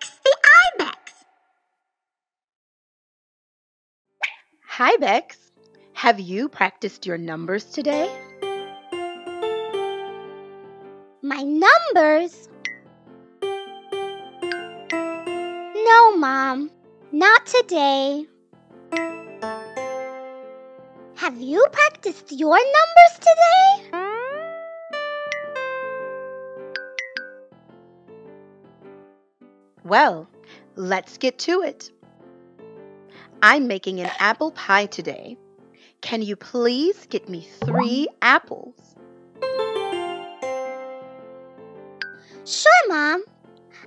The Ibex. Hi, Bex. Have you practiced your numbers today? My numbers? No, Mom, not today. Have you practiced your numbers today? Well, let's get to it. I'm making an apple pie today. Can you please get me three apples? Sure, Mom.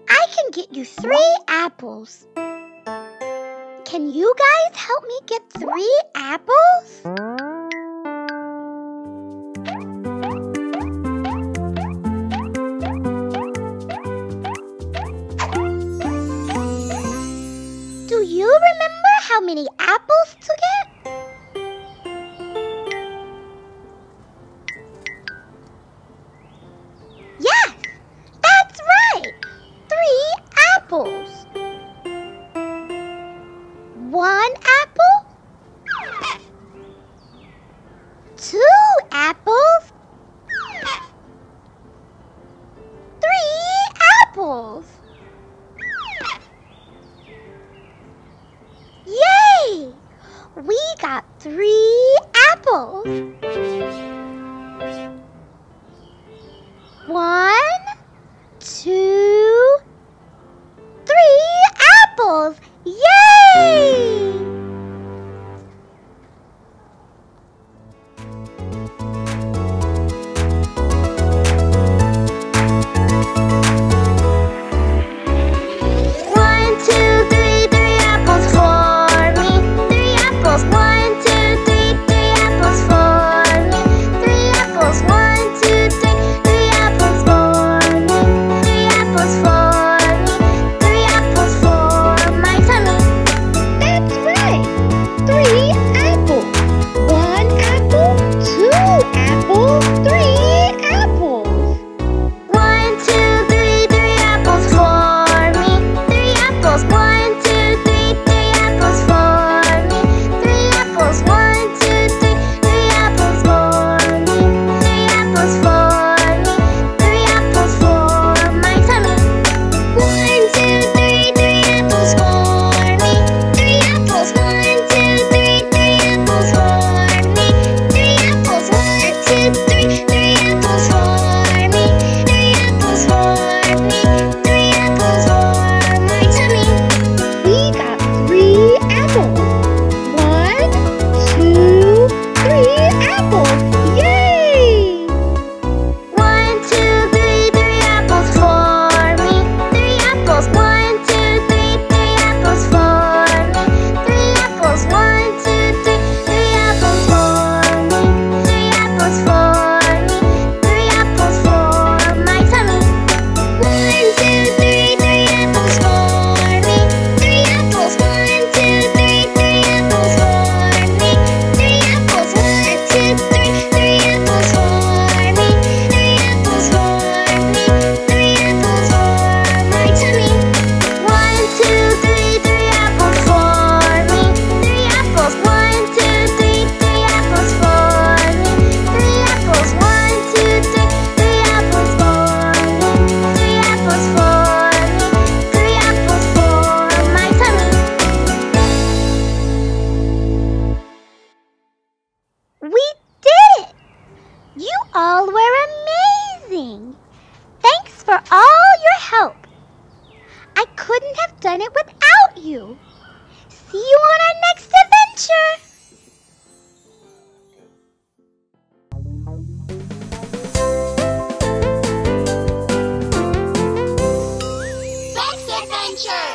I can get you three apples. Can you guys help me get three apples? Do you remember how many apples to get? three apples. One, two, apple. all were amazing. Thanks for all your help. I couldn't have done it without you. See you on our next adventure. Next Adventure!